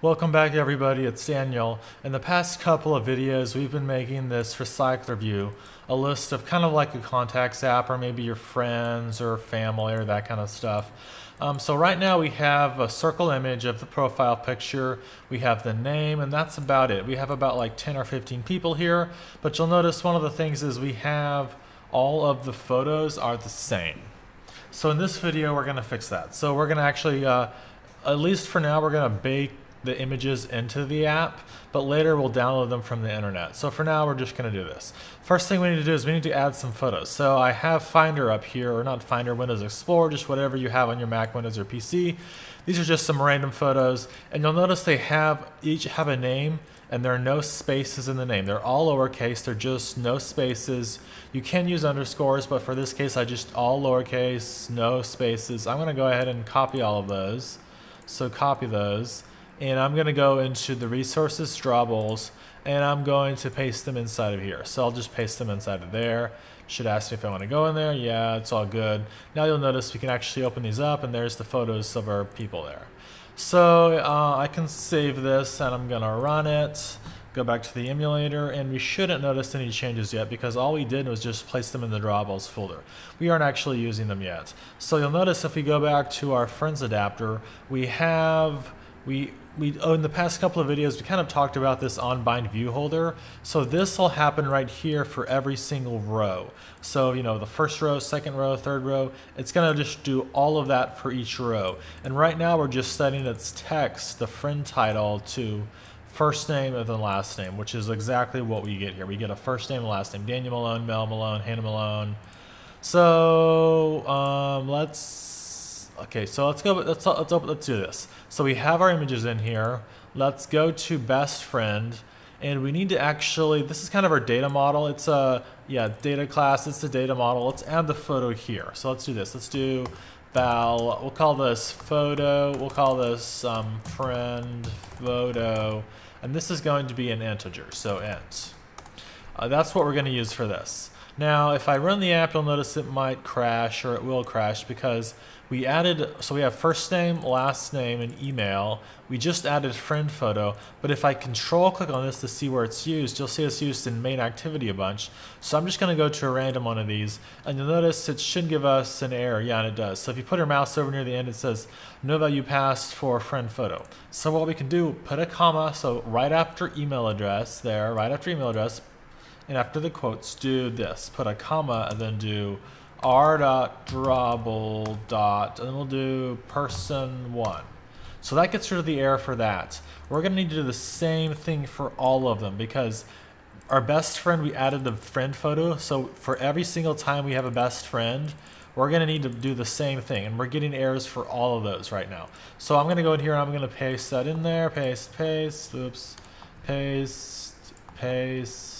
Welcome back everybody, it's Daniel. In the past couple of videos we've been making this recycler view, a list of kind of like a contacts app or maybe your friends or family or that kind of stuff. Um, so right now we have a circle image of the profile picture, we have the name, and that's about it. We have about like 10 or 15 people here, but you'll notice one of the things is we have all of the photos are the same. So in this video we're going to fix that. So we're going to actually, uh, at least for now, we're going to bake the images into the app, but later we'll download them from the internet. So for now, we're just gonna do this. First thing we need to do is we need to add some photos. So I have Finder up here, or not Finder, Windows Explorer, just whatever you have on your Mac, Windows, or PC. These are just some random photos, and you'll notice they have each have a name, and there are no spaces in the name. They're all lowercase, they're just no spaces. You can use underscores, but for this case, I just all lowercase, no spaces. I'm gonna go ahead and copy all of those. So copy those and I'm going to go into the resources drawables and I'm going to paste them inside of here. So I'll just paste them inside of there. Should ask me if I want to go in there. Yeah, it's all good. Now you'll notice we can actually open these up and there's the photos of our people there. So uh, I can save this and I'm going to run it. Go back to the emulator and we shouldn't notice any changes yet because all we did was just place them in the drawables folder. We aren't actually using them yet. So you'll notice if we go back to our friends adapter, we have we we oh, in the past couple of videos we kind of talked about this on bind view holder. So this will happen right here for every single row. So you know the first row second row third row it's going to just do all of that for each row. And right now we're just setting its text the friend title to first name and then last name which is exactly what we get here. We get a first name and last name Daniel Malone Mel Malone Hannah Malone. So um, let's Okay, so let's go, let's, let's, let's do this. So we have our images in here. Let's go to best friend and we need to actually, this is kind of our data model. It's a, yeah, data class, it's the data model. Let's add the photo here. So let's do this. Let's do val, we'll call this photo, we'll call this um, friend photo, and this is going to be an integer, so int. Uh, that's what we're gonna use for this. Now, if I run the app, you'll notice it might crash or it will crash because we added, so we have first name, last name, and email. We just added friend photo, but if I control click on this to see where it's used, you'll see it's used in main activity a bunch. So I'm just gonna go to a random one of these, and you'll notice it should give us an error. Yeah, and it does. So if you put your mouse over near the end, it says no value passed for friend photo. So what we can do, put a comma, so right after email address there, right after email address, and after the quotes, do this. Put a comma and then do r dot drawable dot, and then we'll do person one. So that gets rid of the error for that. We're going to need to do the same thing for all of them because our best friend, we added the friend photo. So for every single time we have a best friend, we're going to need to do the same thing. And we're getting errors for all of those right now. So I'm going to go in here and I'm going to paste that in there. Paste, paste, oops, paste, paste,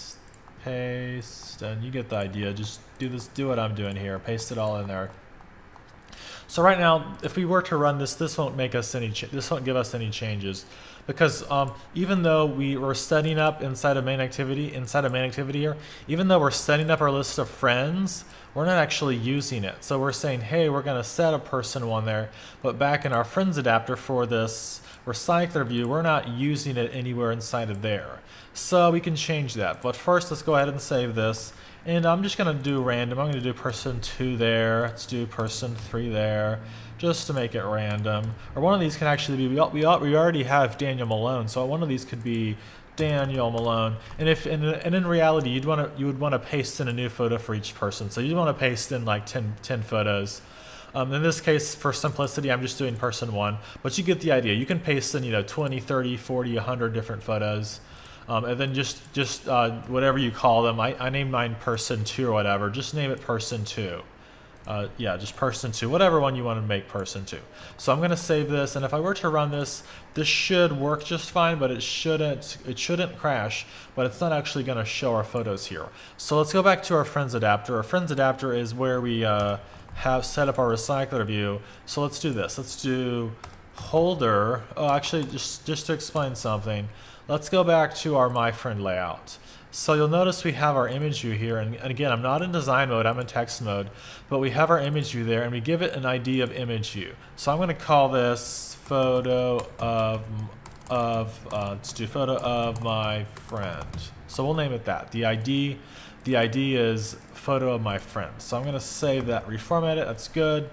paste, and you get the idea. Just do this, do what I'm doing here. Paste it all in there. So right now, if we were to run this, this won't make us any, this won't give us any changes because um, even though we were setting up inside of main activity, inside of main activity here, even though we're setting up our list of friends, we're not actually using it. So we're saying, hey, we're gonna set a person one there, but back in our friends adapter for this recycler view, we're not using it anywhere inside of there. So we can change that. But first, let's go ahead and save this. And I'm just going to do random. I'm going to do person 2 there. Let's do person 3 there. Just to make it random. Or one of these can actually be, we, we, we already have Daniel Malone. So one of these could be Daniel Malone. And if and, and in reality, you'd want to you would want to paste in a new photo for each person. So you'd want to paste in like 10, 10 photos. Um, in this case, for simplicity, I'm just doing person one, but you get the idea. You can paste in, you know, 20, 30, 40, 100 different photos. Um, and then just just uh, whatever you call them. I, I mine person two or whatever. Just name it person two. Uh, yeah, just person two, whatever one you want to make person two. So I'm going to save this, and if I were to run this, this should work just fine, but it shouldn't it shouldn't crash, but it's not actually going to show our photos here. So let's go back to our friends adapter. Our friends adapter is where we uh, have set up our recycler view. So let's do this. Let's do holder. Oh, actually, just just to explain something. Let's go back to our My Friend layout. So you'll notice we have our image view here, and, and, again, I'm not in design mode, I'm in text mode, but we have our image view there, and we give it an ID of image view. So I'm going to call this photo of of, uh, let's do photo of my friend. So we'll name it that. The ID, the ID is photo of my friend. So I'm gonna save that, reformat it, that's good.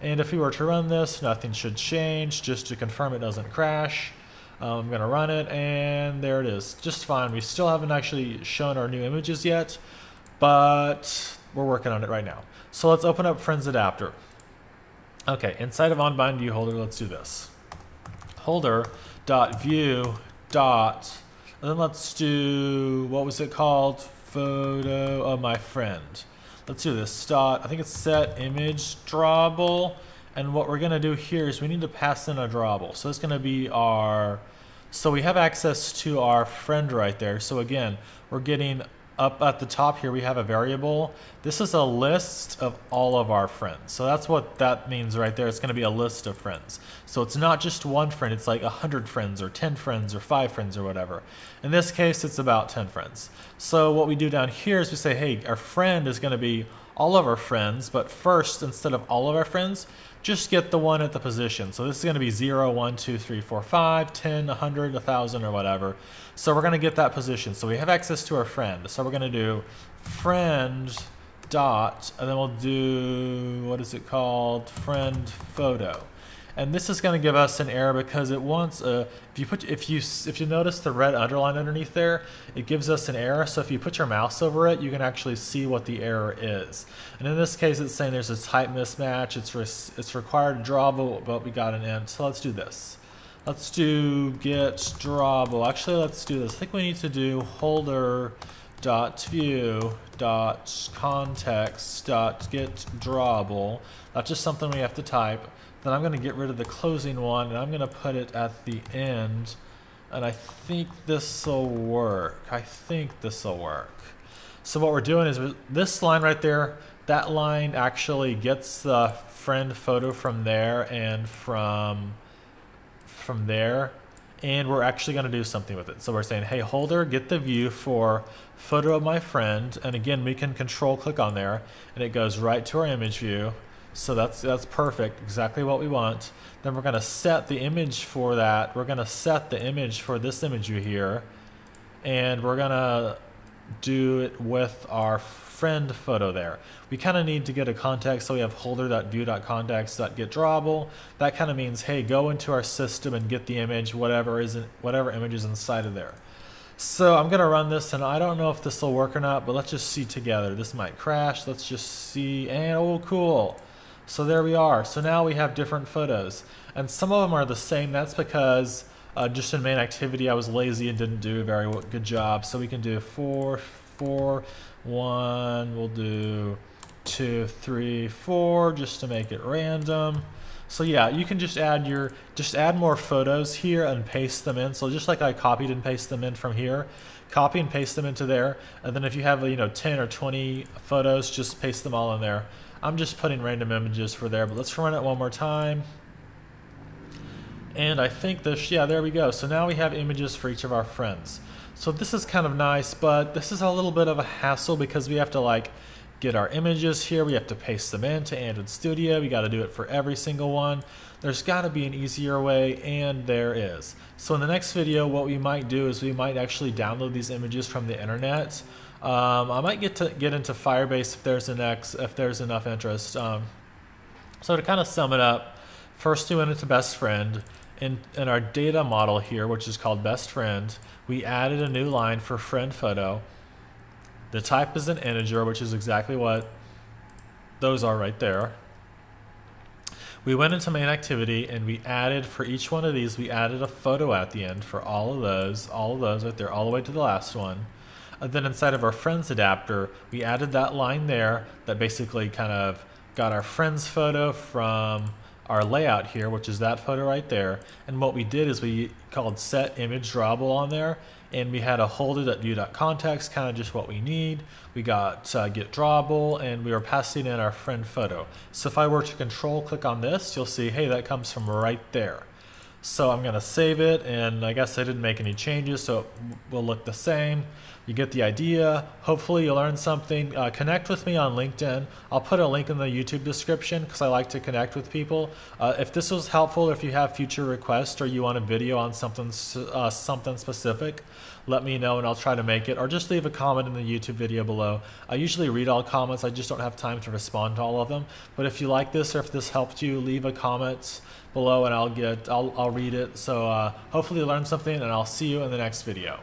And if we were to run this, nothing should change, just to confirm it doesn't crash. Um, I'm gonna run it and there it is, just fine. We still haven't actually shown our new images yet, but we're working on it right now. So let's open up Friends Adapter. Okay, inside of onBind view holder, let's do this. Holder dot view dot, and then let's do, what was it called? Photo of my friend. Let's do this. Dot, I think it's set image drawable. And what we're gonna do here is we need to pass in a drawable. So it's gonna be our, so we have access to our friend right there. So again, we're getting up at the top here we have a variable. This is a list of all of our friends. So that's what that means right there. It's going to be a list of friends. So it's not just one friend, it's like 100 friends or 10 friends or 5 friends or whatever. In this case, it's about 10 friends. So what we do down here is we say, hey, our friend is going to be all of our friends, but first, instead of all of our friends, just get the one at the position. So this is going to be 0, 1, 2, 3, 4, 5, 10, 100, 1,000, or whatever. So we're going to get that position. So we have access to our friend. So we're going to do friend dot, and then we'll do, what is it called? Friend photo and this is going to give us an error because it wants a if you put if you if you notice the red underline underneath there it gives us an error. So if you put your mouse over it you can actually see what the error is. And in this case it's saying there's a type mismatch. It's re it's required drawable but we got an int so let's do this. Let's do get drawable. Actually let's do this. I think we need to do holder dot view dot context dot get drawable. That's just something we have to type then I'm going to get rid of the closing one and I'm going to put it at the end. And I think this will work. I think this will work. So what we're doing is this line right there, that line actually gets the friend photo from there and from from there and we're actually going to do something with it. So we're saying, hey, holder, get the view for photo of my friend. And again, we can control click on there and it goes right to our image view. So that's, that's perfect, exactly what we want. Then we're gonna set the image for that. We're gonna set the image for this image view here. And we're gonna do it with our friend photo there. We kind of need to get a context, so we have holder.view.context.getDrawable. That kind of means, hey, go into our system and get the image, whatever is in, whatever image is inside of there. So I'm gonna run this, and I don't know if this will work or not, but let's just see together. This might crash. Let's just see, and oh, cool. So there we are. So now we have different photos. And some of them are the same. That's because uh, just in main activity I was lazy and didn't do a very good job. So we can do four, four, one, we'll do two, three, four, just to make it random. So yeah, you can just add your, just add more photos here and paste them in. So just like I copied and pasted them in from here, copy and paste them into there. And then if you have, you know, 10 or 20 photos, just paste them all in there. I'm just putting random images for there, but let's run it one more time. And I think this, yeah, there we go. So now we have images for each of our friends. So this is kind of nice, but this is a little bit of a hassle because we have to like get our images here. We have to paste them into Android Studio. We got to do it for every single one. There's got to be an easier way, and there is. So in the next video, what we might do is we might actually download these images from the internet. Um, I might get to get into Firebase if there's an X, if there's enough interest. Um, so to kind of sum it up, first we went into best friend. In, in our data model here, which is called best friend, we added a new line for friend photo. The type is an integer, which is exactly what those are right there. We went into main activity and we added for each one of these, we added a photo at the end for all of those, all of those right there, all the way to the last one. And then inside of our friends adapter, we added that line there that basically kind of got our friends photo from our layout here, which is that photo right there. And what we did is we called set image drawable on there and we had a holder.view.context, kind of just what we need. We got uh, get drawable and we were passing in our friend photo. So if I were to control click on this, you'll see, hey, that comes from right there. So I'm gonna save it and I guess I didn't make any changes so it will look the same. You get the idea. Hopefully you learned something. Uh, connect with me on LinkedIn. I'll put a link in the YouTube description because I like to connect with people. Uh, if this was helpful, if you have future requests or you want a video on something uh, something specific, let me know and I'll try to make it. Or just leave a comment in the YouTube video below. I usually read all comments. I just don't have time to respond to all of them. But if you like this or if this helped you, leave a comment below and I'll get I'll, I'll read it. So uh, hopefully you learned something and I'll see you in the next video.